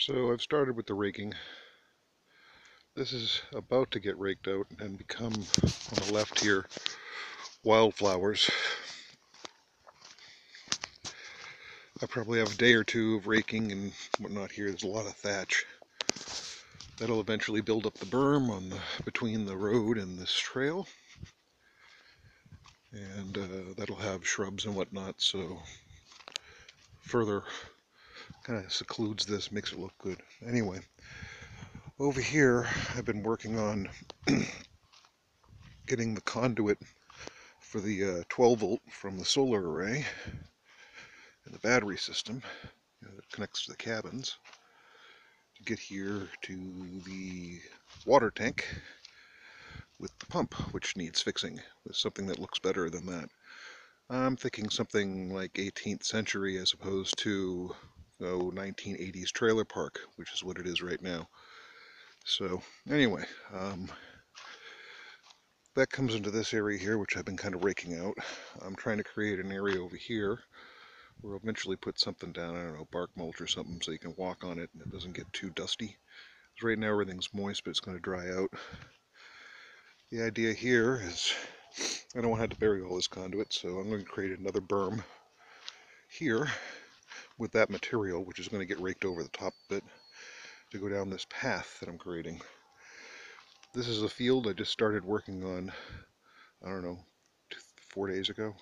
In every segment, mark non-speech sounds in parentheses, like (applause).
So I've started with the raking. This is about to get raked out and become, on the left here, wildflowers. I probably have a day or two of raking and whatnot here. There's a lot of thatch. That'll eventually build up the berm on the between the road and this trail. And uh, that'll have shrubs and whatnot, so further kind of secludes this, makes it look good. Anyway, over here I've been working on (clears throat) getting the conduit for the uh, 12 volt from the solar array and the battery system you know, that connects to the cabins to get here to the water tank with the pump which needs fixing with something that looks better than that. I'm thinking something like 18th century as opposed to oh, 1980s trailer park, which is what it is right now. So anyway, um, that comes into this area here, which I've been kind of raking out. I'm trying to create an area over here where I'll eventually put something down, I don't know, bark mulch or something so you can walk on it and it doesn't get too dusty. Right now everything's moist, but it's going to dry out. The idea here is I don't want to have to bury all this conduit, so I'm going to create another berm here with that material, which is going to get raked over the top of it to go down this path that I'm creating. This is a field I just started working on, I don't know, two, four days ago.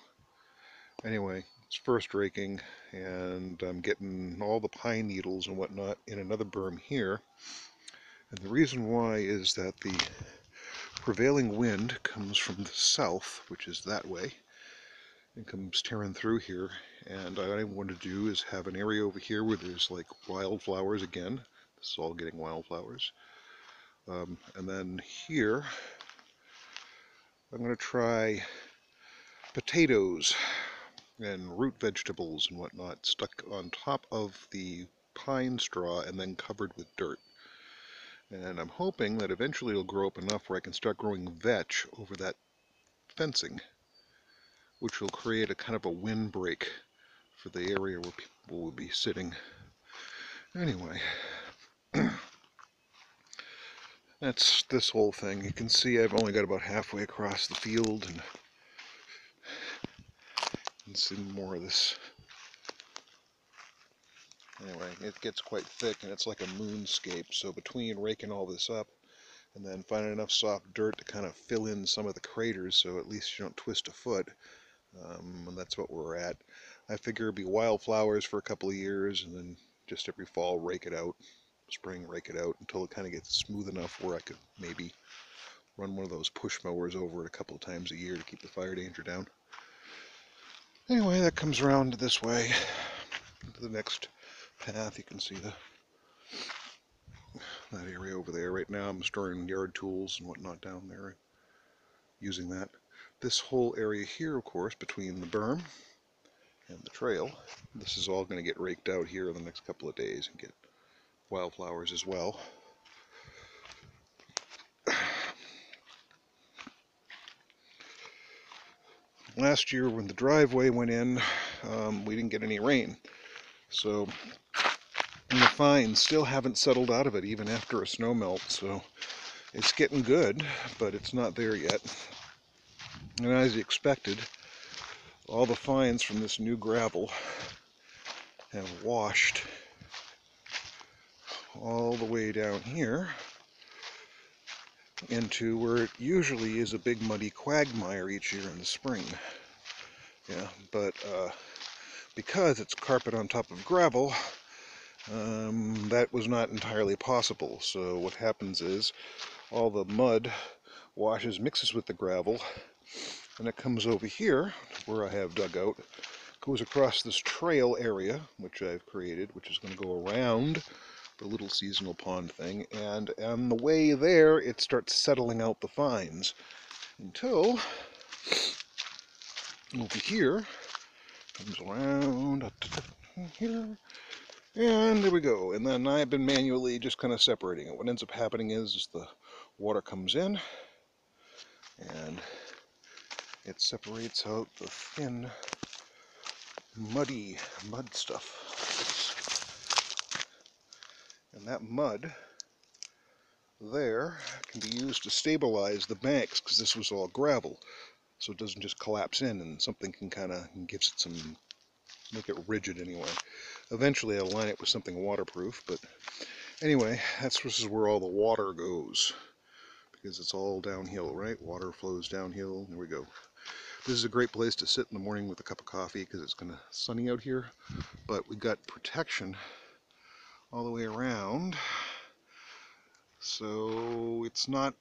Anyway, it's first raking and I'm getting all the pine needles and whatnot in another berm here. And the reason why is that the prevailing wind comes from the south, which is that way, and comes tearing through here and I want to do is have an area over here where there's like wildflowers again. This is all getting wildflowers. Um, and then here I'm going to try potatoes and root vegetables and whatnot stuck on top of the pine straw and then covered with dirt. And I'm hoping that eventually it'll grow up enough where I can start growing vetch over that fencing which will create a kind of a windbreak for the area where people will be sitting. Anyway, (clears throat) that's this whole thing. You can see I've only got about halfway across the field and see more of this. Anyway, it gets quite thick and it's like a moonscape. So between raking all this up and then finding enough soft dirt to kind of fill in some of the craters so at least you don't twist a foot, um, and that's what we're at. I figure it'd be wildflowers for a couple of years and then just every fall rake it out, spring rake it out until it kind of gets smooth enough where I could maybe run one of those push mowers over it a couple of times a year to keep the fire danger down. Anyway, that comes around this way to the next path. You can see the that area over there. Right now I'm storing yard tools and whatnot down there using that. This whole area here, of course, between the berm and the trail. This is all going to get raked out here in the next couple of days and get wildflowers as well. Last year when the driveway went in, um, we didn't get any rain. So and the fines still haven't settled out of it even after a snow melt. So it's getting good, but it's not there yet. And as expected, all the fines from this new gravel have washed all the way down here into where it usually is a big muddy quagmire each year in the spring. Yeah, but uh, because it's carpet on top of gravel, um, that was not entirely possible. So what happens is all the mud washes, mixes with the gravel, and it comes over here where I have dug out goes across this trail area which I've created which is going to go around the little seasonal pond thing and on the way there it starts settling out the fines until over here comes around here and there we go and then I've been manually just kind of separating it what ends up happening is, is the water comes in and it separates out the thin muddy mud stuff. And that mud there can be used to stabilize the banks because this was all gravel so it doesn't just collapse in and something can kind of gives it some make it rigid anyway. Eventually I'll line it with something waterproof but anyway that's this is where all the water goes because it's all downhill right? Water flows downhill. There we go. This is a great place to sit in the morning with a cup of coffee because it's kind of sunny out here but we got protection all the way around. So it's not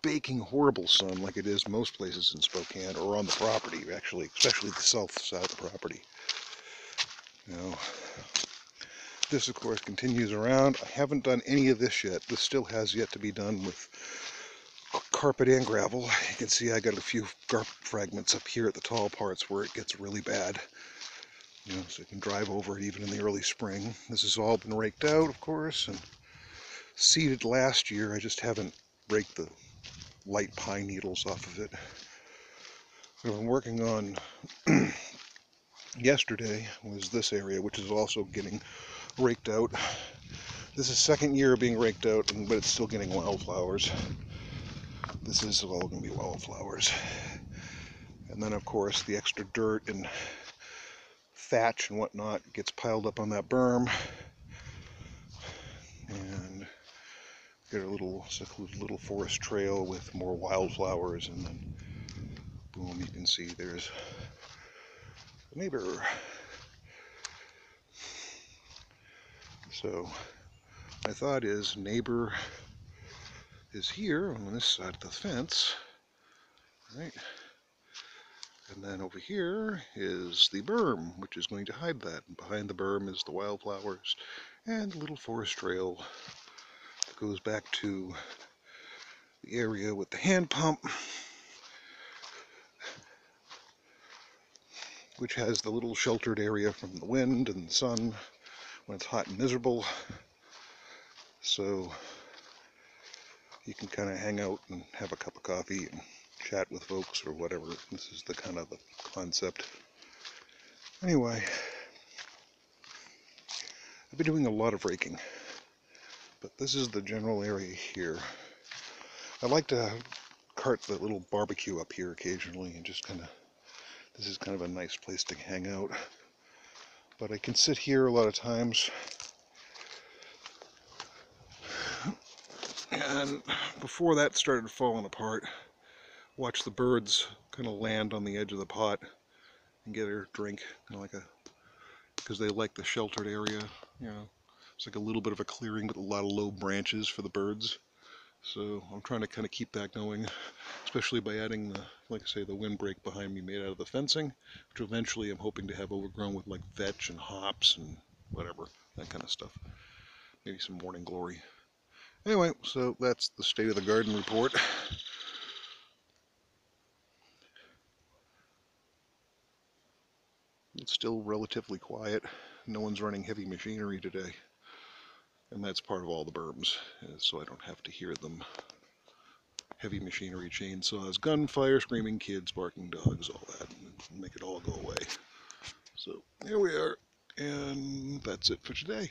baking horrible sun like it is most places in Spokane or on the property, actually, especially the south side of the property. Know, this of course continues around. I haven't done any of this yet. This still has yet to be done with carpet and gravel. You can see I got a few carpet fragments up here at the tall parts where it gets really bad. You know, so you can drive over it even in the early spring. This has all been raked out, of course, and seeded last year. I just haven't raked the light pine needles off of it. What I'm working on (clears throat) yesterday was this area, which is also getting raked out. This is second year being raked out, but it's still getting wildflowers. This is all going to be wildflowers. And then, of course, the extra dirt and thatch and whatnot gets piled up on that berm. And get a little secluded little forest trail with more wildflowers and then boom you can see there's neighbor. So my thought is neighbor is here on this side of the fence right? And then over here is the berm which is going to hide that. And behind the berm is the wildflowers and the little forest trail that goes back to the area with the hand pump, which has the little sheltered area from the wind and the sun when it's hot and miserable. So you can kind of hang out and have a cup of coffee and chat with folks or whatever. This is the kind of the concept. Anyway, I've been doing a lot of raking but this is the general area here. I like to cart the little barbecue up here occasionally and just kind of, this is kind of a nice place to hang out. But I can sit here a lot of times and before that started falling apart, watch the birds kind of land on the edge of the pot and get their drink, kind of like a, because they like the sheltered area, you know. It's like a little bit of a clearing with a lot of low branches for the birds. So I'm trying to kind of keep that going, especially by adding the, like I say, the windbreak behind me made out of the fencing, which eventually I'm hoping to have overgrown with like vetch and hops and whatever, that kind of stuff. Maybe some morning glory. Anyway, so that's the state of the garden report. It's still relatively quiet. No one's running heavy machinery today. And that's part of all the berms, uh, so I don't have to hear them. Heavy machinery, chainsaws, gunfire, screaming kids, barking dogs, all that, make it all go away. So here we are, and that's it for today.